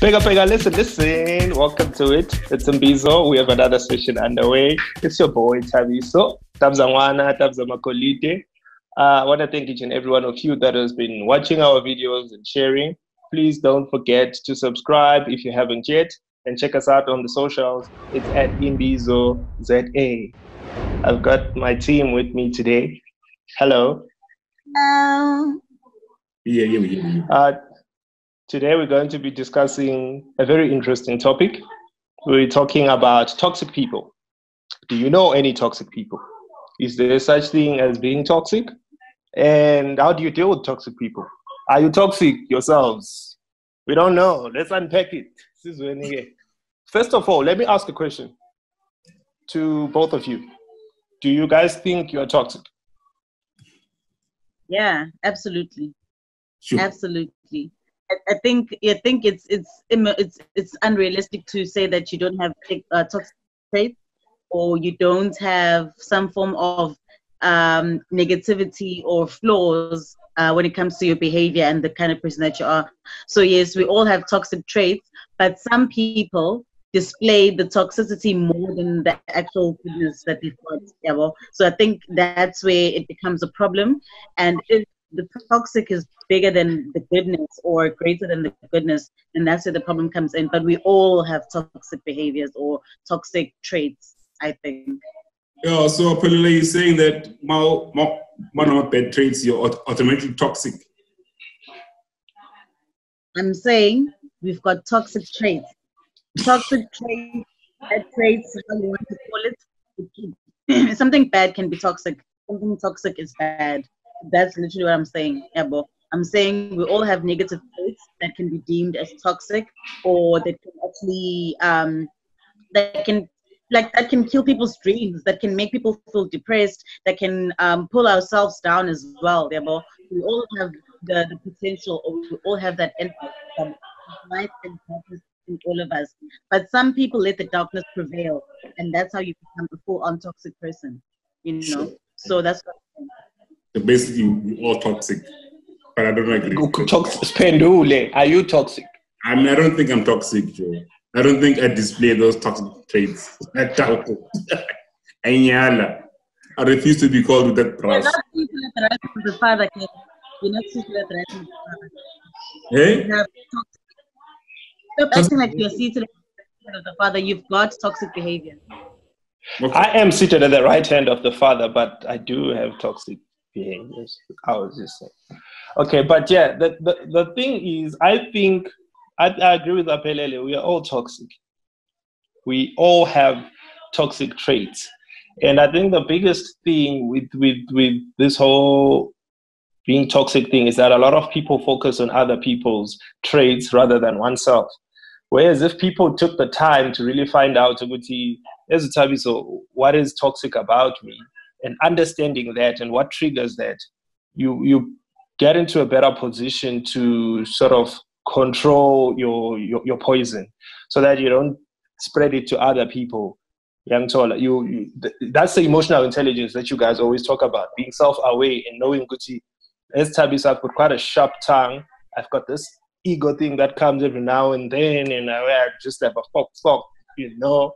Pega Pega, listen, listen. Welcome to it. It's Imbizo. We have another session underway. It's your boy Tabiso, Tabzangwana, Tabzamakolite. Uh, I want to thank each and every one of you that has been watching our videos and sharing. Please don't forget to subscribe if you haven't yet and check us out on the socials. It's at Imbizo ZA. I've got my team with me today. Hello. Hello. Yeah, yeah, yeah. Uh, today we're going to be discussing a very interesting topic. We're talking about toxic people. Do you know any toxic people? Is there such thing as being toxic? And how do you deal with toxic people? Are you toxic yourselves? We don't know. Let's unpack it. This is when you- First of all, let me ask a question to both of you. Do you guys think you're toxic? Yeah, absolutely, Sure. absolutely. I, think I think it's it's it's it's unrealistic to say that you don't have uh, toxic traits or you don't have some form of um, negativity or flaws uh, when it comes to your behavior and the kind of person that you are. So yes, we all have toxic traits, but some people display the toxicity more than the actual goodness that they've got. Yeah, well, so I think that's where it becomes a problem. And if the toxic is bigger than the goodness or greater than the goodness, and that's where the problem comes in. But we all have toxic behaviors or toxic traits, I think. Yeah, so apparently you're saying that my, my, one of my bad traits, you're automatically toxic. I'm saying we've got toxic traits. Toxic traits, bad traits, how you want to call it. it Something bad can be toxic. Something toxic is bad. That's literally what I'm saying, Ebo. I'm saying we all have negative traits that can be deemed as toxic or that can actually um that can like that can kill people's dreams, that can make people feel depressed, that can um, pull ourselves down as well. Ebo. We all have the, the potential or we all have that light and darkness in all of us. But some people let the darkness prevail, and that's how you become a full-on toxic person. You know. So that's what I'm saying. So basically, we're all toxic. But I don't agree. Toxic. Spendule, are you toxic? I mean, I don't think I'm toxic, Joe. I don't think I display those toxic traits. I doubt it. Anyala. I refuse to be called with that You're not seated the right hand of the Father, Ken. You're not seated the right hand of the Father. Hey? You have toxic. Stop acting like you're seated at the right hand of the Father. You've got toxic behavior. Okay. I am seated at the right hand of the Father, but I do have toxic behaviors. I was just saying. Okay, but yeah, the, the, the thing is, I think, I, I agree with Apelele, we are all toxic. We all have toxic traits. And I think the biggest thing with, with, with this whole being toxic thing is that a lot of people focus on other people's traits rather than oneself. Whereas if people took the time to really find out, what is toxic about me and understanding that and what triggers that you you get into a better position to sort of control your your, your poison so that you don't spread it to other people. Young Tola, you, you th- that's the emotional intelligence that you guys always talk about being self-aware and knowing Gucci as Tabis I've got quite a sharp tongue. I've got this ego thing that comes every now and then and I, I just have a fuck fuck you know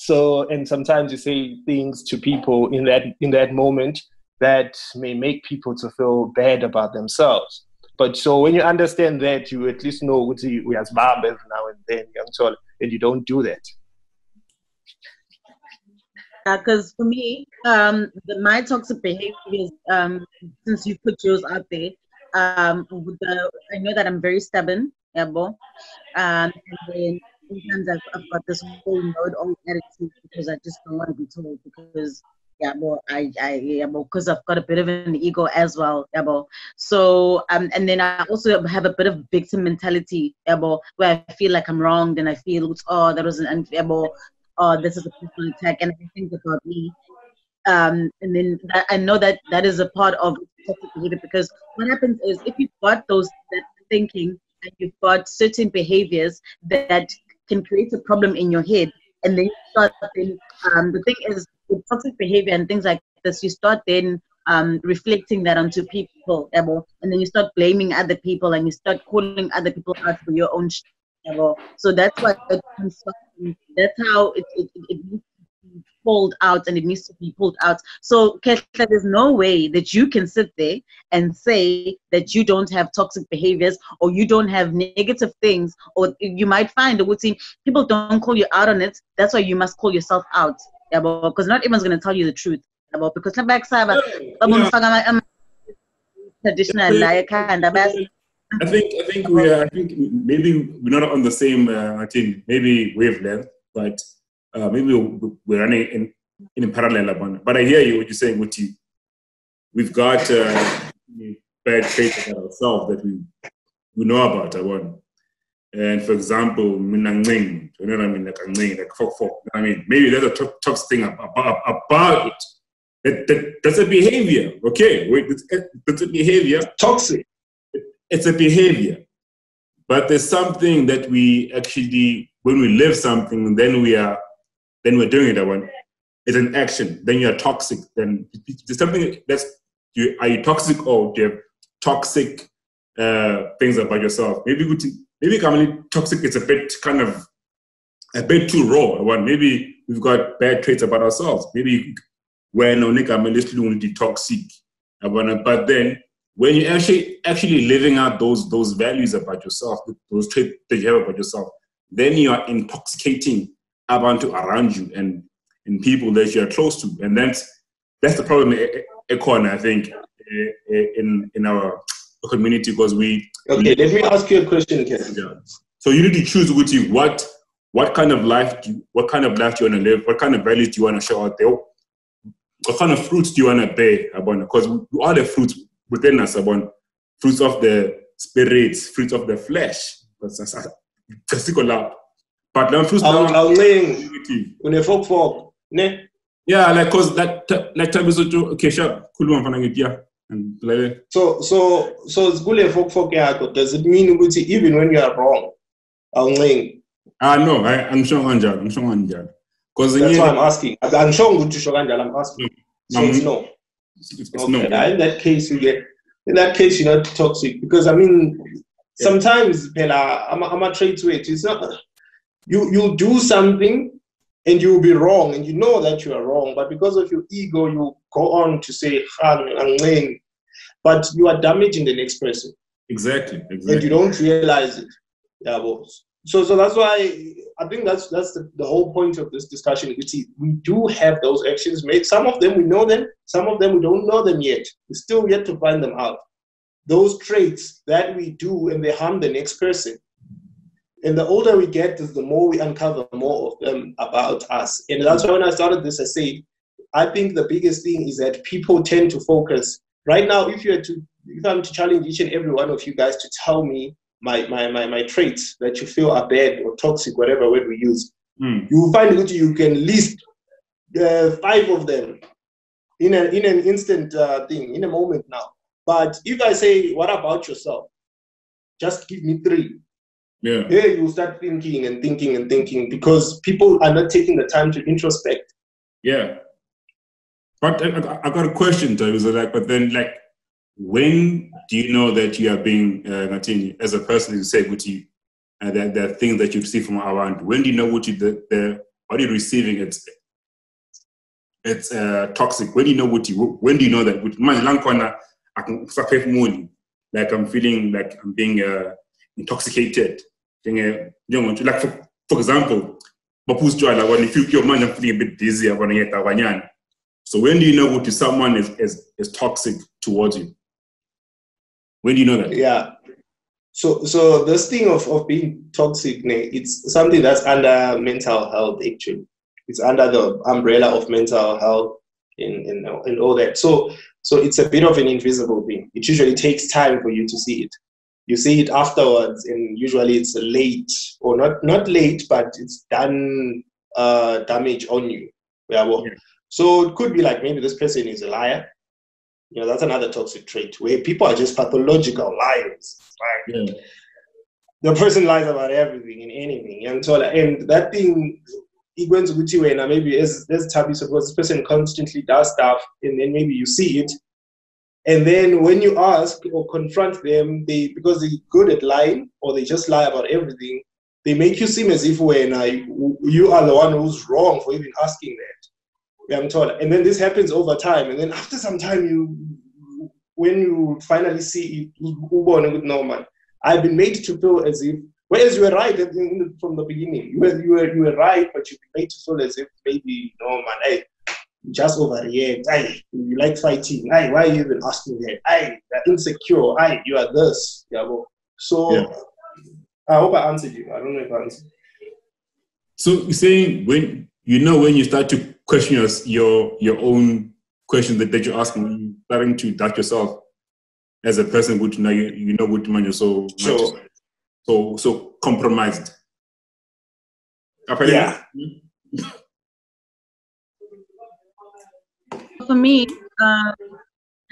so and sometimes you say things to people in that in that moment that may make people to feel bad about themselves but so when you understand that you at least know we as every now and then young soul and you don't do that because for me, um, the, my toxic behaviors, um, since you put yours out there, um, the, I know that I'm very stubborn, yeah, bo. Um, and then sometimes I've, I've got this whole mode on attitude because I just don't want to be told because yeah, bo, I, I, yeah, because I've got a bit of an ego as well, yeah, bo. So, um, and then I also have a bit of victim mentality, yeah, bo, where I feel like I'm wrong, then I feel, oh, that was an unfair, bo, oh, this is a personal attack, and I think about me. Um, and then I know that that is a part of because what happens is if you've got those that thinking and you've got certain behaviors that can create a problem in your head, and then you start then um, the thing is with toxic behavior and things like this, you start then um, reflecting that onto people, Ebo, and then you start blaming other people and you start calling other people out for your own sh- So that's why that's how it, it, it pulled out and it needs to be pulled out. So there's no way that you can sit there and say that you don't have toxic behaviors or you don't have negative things or you might find that people don't call you out on it. That's why you must call yourself out. Yeah, because not everyone's gonna tell you the truth. Yeah, because back yeah. traditional like kind of I think I think we are. I think maybe we're not on the same. Uh, I think maybe wavelength, but uh, maybe we're running in in parallel. But I hear you what you're saying. What you we've got uh, bad traits about ourselves that we we know about. I want. And for example, you know what I mean, like like fuck, fuck. I mean, maybe there's a toxic thing about, about it. That, that, that's a behavior, okay? Wait, that's a behavior. Toxic it's a behavior. But there's something that we actually, when we live something, then we are, then we're doing it. One, it's an action. Then you're toxic. Then there's something that's you are you toxic or do you have toxic uh, things about yourself? Maybe maybe commonly toxic. It's a bit kind of a bit too raw. One, maybe we've got bad traits about ourselves. Maybe when only a little toxic. But then when you're actually actually living out those those values about yourself, those traits that you have about yourself, then you are intoxicating abantu around you and and people that you are close to, and that's that's the problem, Econ, I think, in in our community because we. Okay, let me ask you a question, Ken. Yeah. So you need to choose with you what what kind of life do you, what kind of life do you want to live? What kind of values do you want to show out there? What kind of fruits do you want to bear, Abona? Because we are the fruits within us about fruits of the spirit, fruits of the flesh. But then fruits unefok fok ne? Yeah like cause that like time is okay khuluma mfana ngithi yeah. So so so kule fok fok yakho does it mean ukuthi even when you are wrong? Awuncengi ah no angisho kanjalo ngisho kanjalo because that's why i'm asking. Angisho ukuthi usho kanjalo i'm asking. So it's no. it's okay. no. in that case, you get in that case you're not toxic. Because I mean sometimes Pela, I'm a, I'm a trade to it. It's not you you do something and you'll be wrong and you know that you are wrong, but because of your ego, you go on to say but you are damaging the next person. Exactly. Exactly. And you don't realize it. Yeah, boss. So so that's why I think that's that's the, the whole point of this discussion. You see, we do have those actions made. Some of them we know them, some of them we don't know them yet. We still yet to find them out. Those traits that we do and they harm the next person. And the older we get, is the more we uncover more of them about us. And that's why when I started this, I said, I think the biggest thing is that people tend to focus. Right now, if you had to, if I'm to challenge each and every one of you guys to tell me my, my, my, my traits that you feel are bad or toxic, whatever word we use, mm. you will find that you can list uh, five of them in, a, in an instant uh, thing, in a moment now. But if I say, what about yourself? Just give me three. Yeah. Yeah, you start thinking and thinking and thinking because people are not taking the time to introspect. Yeah. But I, I got a question, though. Was like, but then, like, when do you know that you are being uh, as a person you say what you uh, that the things that you see from around when do you know what you the, the what you're receiving it's it's uh, toxic when do you know what you when do you know that with my corner I can like I'm feeling like I'm being uh, intoxicated uh, like for, for example baphuza utshwala when you feel your mind I'm feeling a bit dizzy so when do you know what someone is, is, is toxic towards you when do you know that? Yeah. So, so this thing of, of being toxic, it's something that's under mental health. Actually, it's under the umbrella of mental health and, and, and all that. So, so it's a bit of an invisible thing. It usually takes time for you to see it. You see it afterwards, and usually it's late or not not late, but it's done uh, damage on you. Yeah, well, yeah. So it could be like maybe this person is a liar you know, that's another toxic trait where people are just pathological liars. Right? Yeah. The person lies about everything and anything. And so, and that thing, it went to when maybe as as tabby because this person constantly does stuff, and then maybe you see it, and then when you ask or confront them, they because they're good at lying or they just lie about everything, they make you seem as if when I, you are the one who's wrong for even asking that. I'm told. And then this happens over time. And then after some time, you, when you finally see it, with no man, I've been made to feel as if, whereas you were right from the beginning. You were, you, were, you were right, but you've been made to feel as if maybe, no man, hey, just overreact. Hey, you like fighting. Hey, why are you even asking that? Hey, you're insecure. Hey, you are this. Yeah, so yeah. I hope I answered you. I don't know if I answered. So you're saying when you know when you start to question your your, your own questions that, that you're asking, you're starting to doubt yourself as a person would know you, you know would man you're so sure. so so compromised. Yeah. For me, uh,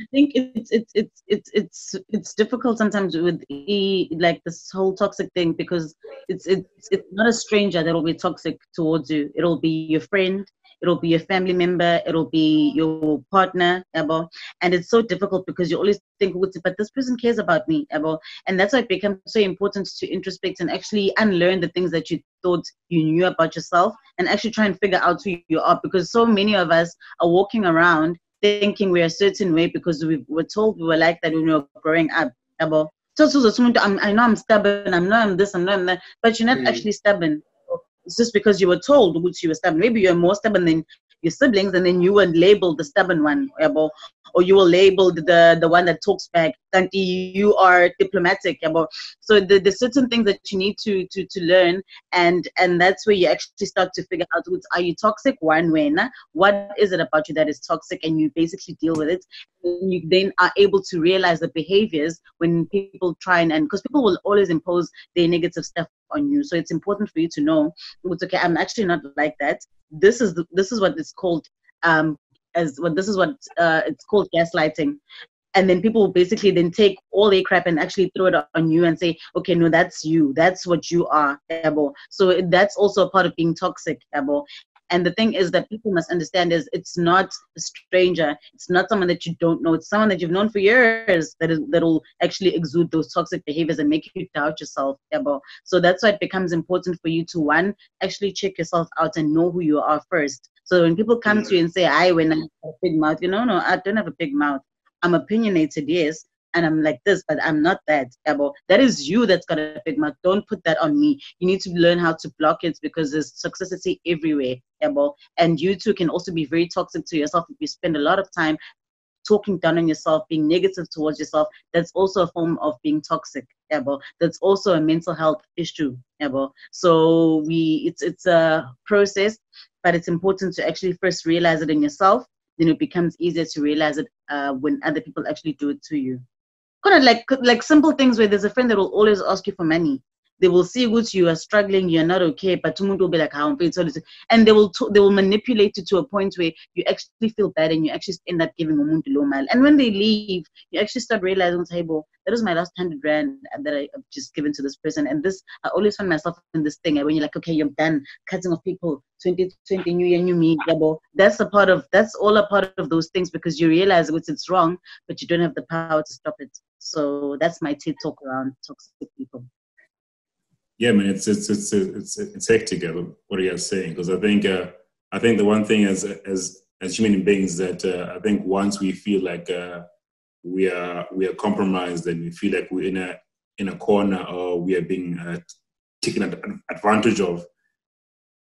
I think it's it's it's it's it's it's difficult sometimes with e like this whole toxic thing because it's it's it's not a stranger that will be toxic towards you. It'll be your friend, it'll be your family member, it'll be your partner, Ebo. And it's so difficult because you always think, but this person cares about me, Ebo. And that's why it becomes so important to introspect and actually unlearn the things that you thought you knew about yourself and actually try and figure out who you are because so many of us are walking around thinking we're a certain way because we were told we were like that when we were growing up. About I know I'm stubborn, I know I'm this, I know I'm that, but you're not mm. actually stubborn. It's just because you were told which you were stubborn. Maybe you're more stubborn than your siblings, and then you were labeled the stubborn one, or you were labeled the the one that talks back. And you are diplomatic, so the, the certain things that you need to to to learn, and and that's where you actually start to figure out are you toxic one way, what is it about you that is toxic, and you basically deal with it. And you then are able to realize the behaviors when people try and because people will always impose their negative stuff on you. So it's important for you to know, it's okay. I'm actually not like that. This is the, this is what it's called um, as what this is what uh, it's called gaslighting and then people basically then take all their crap and actually throw it on you and say okay no that's you that's what you are ebo so that's also a part of being toxic ebo and the thing is that people must understand is it's not a stranger. It's not someone that you don't know. It's someone that you've known for years that is, that'll actually exude those toxic behaviors and make you doubt yourself. Ebo. So that's why it becomes important for you to one actually check yourself out and know who you are first. So when people come to mm. you and say, "I when I have a big mouth," you know, no, I don't have a big mouth. I'm opinionated, yes, and I'm like this, but I'm not that. That is you that's got a big mouth. Don't put that on me. You need to learn how to block it because there's toxicity everywhere. And you too can also be very toxic to yourself if you spend a lot of time talking down on yourself, being negative towards yourself, that's also a form of being toxic. That's also a mental health issue. So we it's it's a process, but it's important to actually first realize it in yourself. Then it becomes easier to realize it uh, when other people actually do it to you kind of like like simple things where there's a friend that will always ask you for money they will see what you are struggling, you're not okay, but someone will be like, how and they will t- they will manipulate you to a point where you actually feel bad and you actually end up giving umuntu low mal. And when they leave, you actually start realizing, table that was my last hundred rand that I have just given to this person. And this, I always find myself in this thing when you're like, okay, you're done cutting off people, 2020, new year, new me. That's a part of, that's all a part of those things because you realize it's, it's wrong, but you don't have the power to stop it. So that's my TED talk around toxic people yeah, man, it's it's it's it's it's hectic. Uh, what are you guys saying? Because I think uh, I think the one thing as as as human beings that uh, I think once we feel like uh, we are we are compromised and we feel like we're in a in a corner or we are being uh, taken advantage of,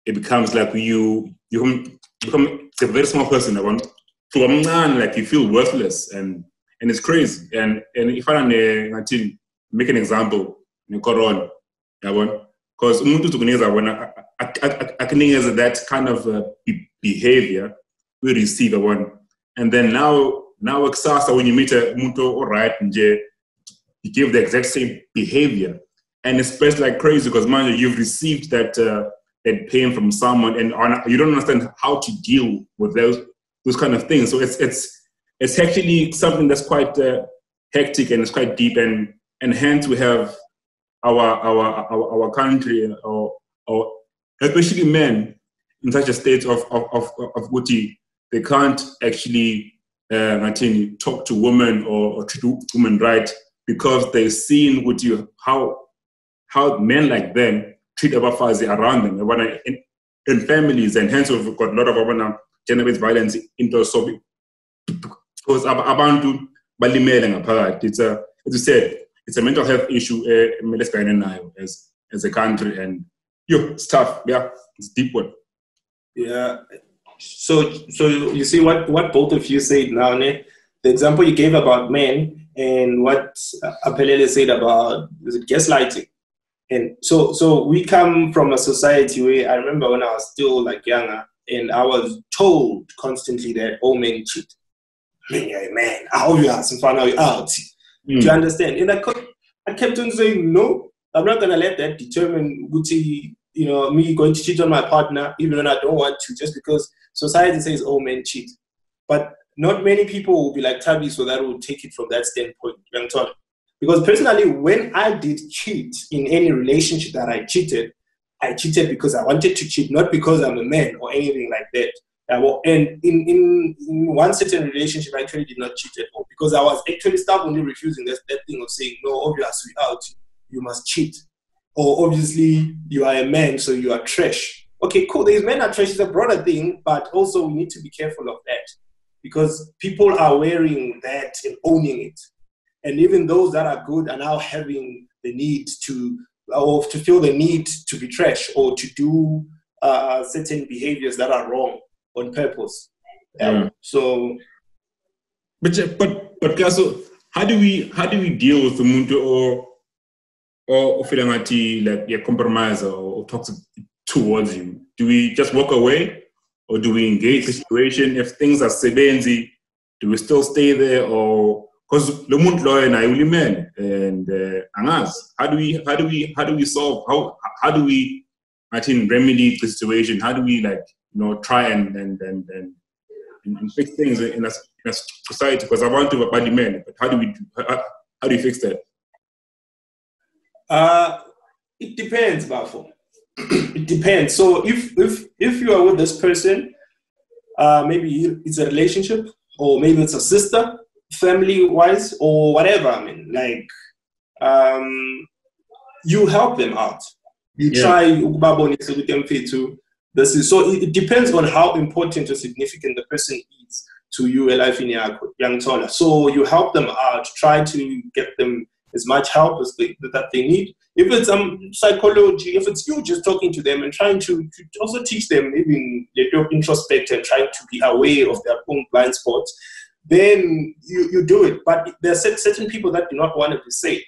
it becomes like you you become a very small person. Like you feel worthless and and it's crazy. And and if I until make an example, in Corona yabona because umuntu uzokunikeza wona akunikeza that kind of uh, behavior we receive yabona and then now now kusasa when you meet a umuntu alright nje you give the exact same behavior. And it's pressed like crazy because man you've received that uh, that pain from someone and you don't understand how to deal with those those kind of things. So it's it's it's actually something that's quite uh, hectic and it's quite deep and and hence we have our our our, our country or, or especially men in such a state of of of, of they can't actually uh, talk to women or, or treat women right because they've seen with you how how men like them treat abafazi around them. Yabona in, in families and hence we've got a lot of abona gender-based violence into so because ab- abantu balimele ngaphakathi it's a as you said it's a mental health issue eh, ekumele sibhekane nayo as as a country and yo it's tough yeah it's deep one Yeah. So, so you see what what both of you said now, ne? The example you gave about men and what Apelele said about is it gaslighting, and so so we come from a society where I remember when I was still like younger, and I was told constantly that all men cheat. Yeah, man, how you ask and find out out. Do you hmm. understand? And I, I kept on saying, no, I'm not going to let that determine Gucci, you know, me going to cheat on my partner, even when I don't want to, just because society says all men cheat. But not many people will be like Tabi, so that will take it from that standpoint. Because personally, when I did cheat in any relationship that I cheated, I cheated because I wanted to cheat, not because I'm a man or anything like that. Uh, well, and in, in, in one certain relationship, I actually did not cheat at all because I was actually stubbornly refusing that, that thing of saying, no, obviously, out, you must cheat. Or obviously, you are a man, so you are trash. Okay, cool. These men are trash is a broader thing, but also we need to be careful of that because people are wearing that and owning it. And even those that are good are now having the need to, or to feel the need to be trash or to do uh, certain behaviors that are wrong on purpose. Um, Mm. So But but but Kaso, how do we how do we deal with the muntu or or feel ngathi like yeah compromise or, or toxic towards you? Do we just walk away or do we engage the situation? If things are sebenzi, do we still stay there or because lo muntu loyo naye ulimele and uh, angazi how do we how do we how do we solve how how do we I think remedy the situation? How do we like you know try and and and, and and, fix things in a, in a society because I want to about the men, but how do we do, how, how do you fix that? Uh, it depends, Bafo. it depends. So if if if you are with this person, uh, maybe it's a relationship, or maybe it's a sister, family wise, or whatever. I mean, like, um, you help them out. You Yeah. try ukubabonisa ukuthi mfethu, This is so. It, depends on how important or significant the person is to you, elifini yakho, young Tola. So you help them out, try to get them as much help as they, that they need. If it's um psychology, if it's you just talking to them and trying to, to also teach them even do introspect and trying to be aware of their own blind spots, then you, you do it. But there are certain people that do not want to be saved.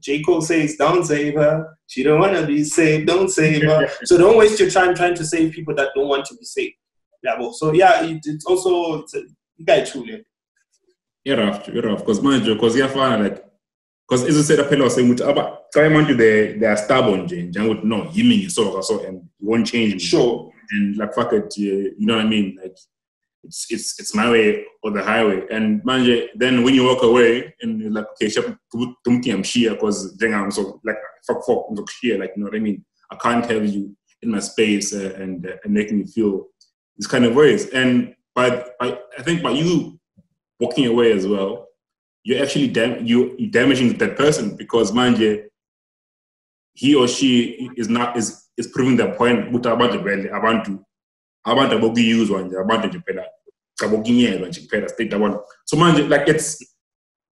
J. Cole says, don't save her. She don't want to be saved. Don't save her. so don't waste your time trying to save people that don't want to be saved. Yeah, well, so yeah, it, it's also, it's a, you guys truly. You're off, you're off. Because manje, because iyafana like, because as I said, phela wasaying ukuthi aba xa abantu they they are stubborn nje njengokuthi no yimi ngisoka so and you won't change me. Sure. and like fuck it, you, you know what I mean? Like it's it's it's my way or the highway. And manje, then when you walk away and you're like okay, tumki I'm shia because then I'm so like fuck fuck I'm shia, like you know what I mean? I can't have you in my space uh, and uh, and making me feel this kind of ways. And but I I think by you walking away as well, you're actually dam- you damaging that person because manje he or she is not is is proving their point ukuthi abantu vele abantu abantu abokuyuzwa nje abantu nje phela abokunyelwa nje kuphela state abantu so manje like it's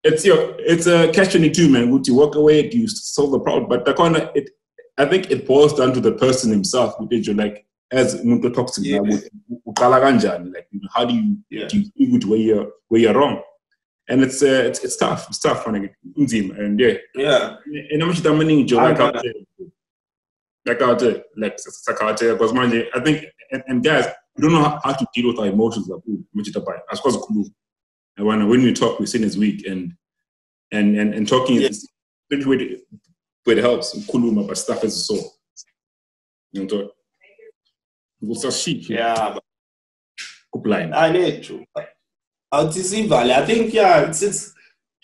it's your it's a catch 22 man ukuthi walk away do you solve the problem but the it i think it boils down to the person himself ukuthi nje like as umuntu toxic Yeah. uqala kanjani like you know, how do you Yeah. do you ukuthi where you're where you're wrong and it's uh, it's, it's tough it's tough man unzima and yeah Yeah. and just amaningi Joe like out there. Like out there, like there. Because man, I think and, and guys, we don't know how, to deal with our emotions like ooh, much it apart. As far as when when we talk, we sin is weak and and and, and talking Yeah. is the way it, it helps. Kuluma, but stuff is so. You know, we'll start sheep. Yeah. I need to. I think yeah, it's it's.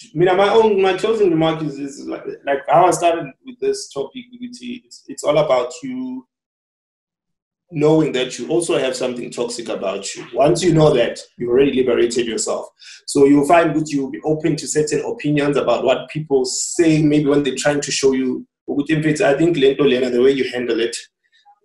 I mean, my own my closing remark is, is like, like how I started with this topic. It's it's all about you knowing that you also have something toxic about you. Once you know that, you've already liberated yourself. So you'll find that you'll be open to certain opinions about what people say, maybe when they're trying to show you. I think le nto lena the way you handle it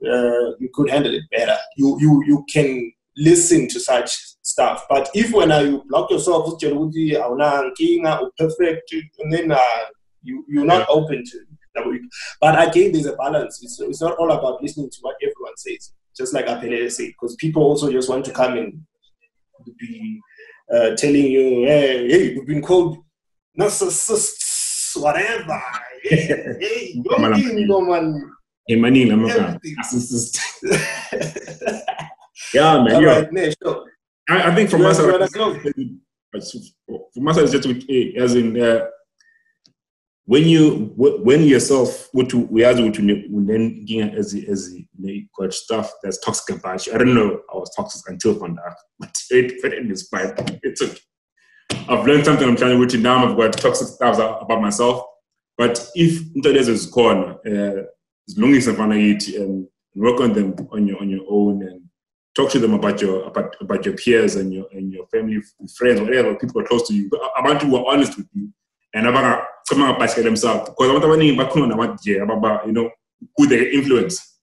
uh, you could handle it better. You you you can listen to such stuff. But if when uh, you block yourself utshela ukuthi awunankinga u-perfect and then uh, you, you're not open to but again there's a balance. It's, it's not all about listening to what everyone says just like Apelele said because people also just want to come and be uh, telling you hey, hey you've been called narcissists whatever hey, hey, yonke into man emaningi amagama Everything. narcissist yeah man all yeah. right ne, sure. I, I think from my want- you wanna side, from my side, it's just with, eh, as in uh, when you when yourself what to we as what you then as as the got stuff that's toxic about you. I don't know I was toxic until found out, but it fit in this pipe. It's okay. I've learned something. I'm trying to down. I've got toxic stuff about myself. But if is gone, uh, as long as I'm it and work on them on your on your own and talk to them about your about, about your peers and your and your family, friends, whatever people are close to you. But abantu who are honest with you and abanga come up themselves because abantu abaningi bakhona namadje ababa you know who they influence.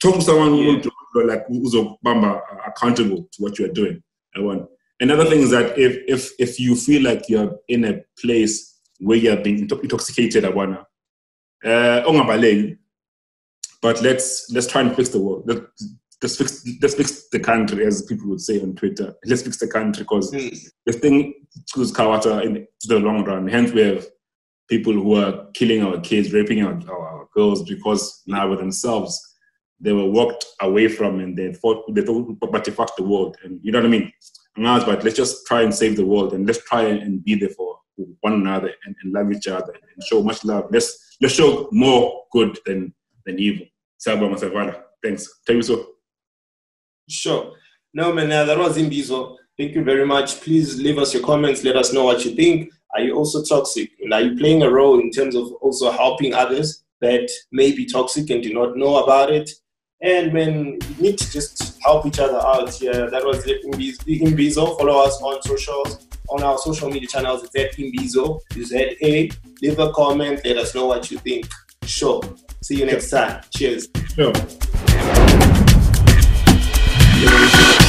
Talk to someone who will like who's bamba accountable to what you are doing. I want. Another thing is that if if if you feel like you're in a place where you're being intoxicated, I wanna uh, ungabaleki, but let's let's try and fix the world. Let, let's fix let's fix the country, as people would say on Twitter. Let's fix the country because Hmm. the thing goes Kawata in the long run. Hence, we have people who are killing our kids, raping our, our, girls because now with themselves they were walked away from and they thought they thought but fucked the world and you know what I mean. Now, it's but let's just try and save the world and let's try and be there for one another and, and love each other and show much love. Let's let's show more good than than evil. Thanks. Thank you so. Sure. No, man, that was Imbizo. Thank you very much. Please leave us your comments. Let us know what you think. Are you also toxic? And are you playing a role in terms of also helping others that may be toxic and do not know about it? And when you need to just help each other out, yeah, that was. Imbizo. Follow us on socials, on our social media channels. It's at Imbizo. Z A. Leave a comment. Let us know what you think. Sure. See you next time. Cheers. Sure. Thank you.